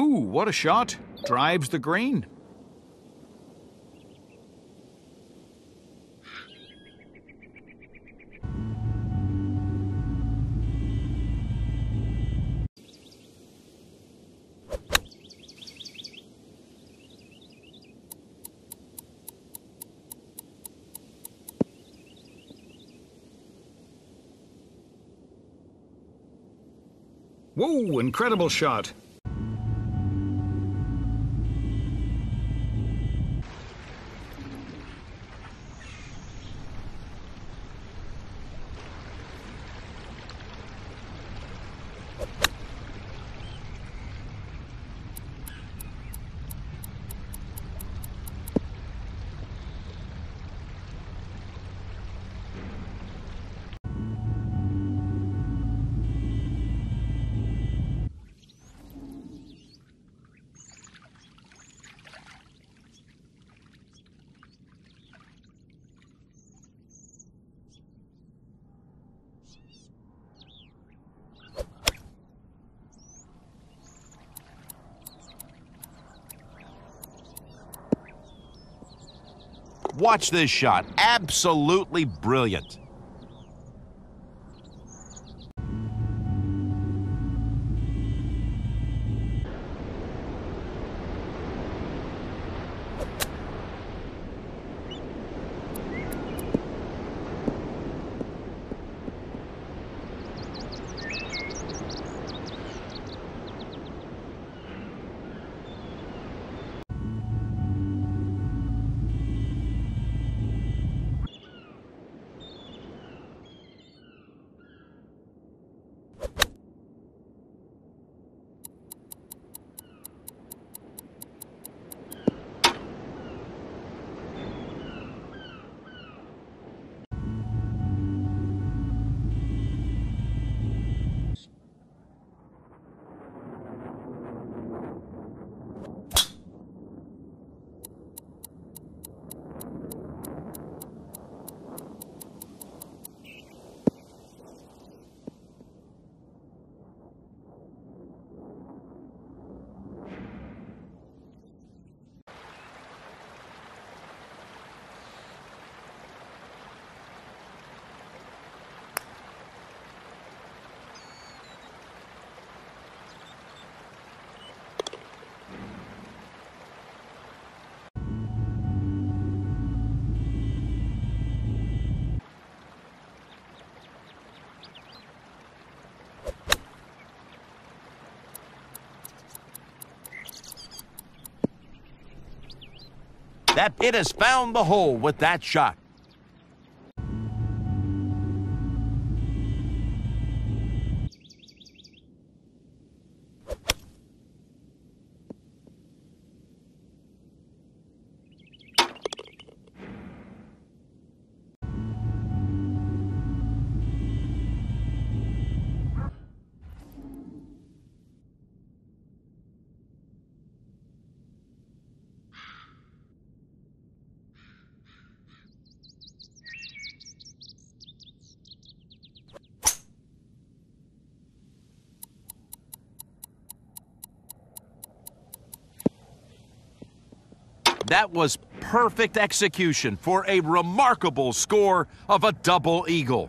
what a shot. Drives the green. Whoa, incredible shot. Watch this shot. Absolutely brilliant. That it has found the hole with that shot. That was perfect execution for a remarkable score of a double eagle.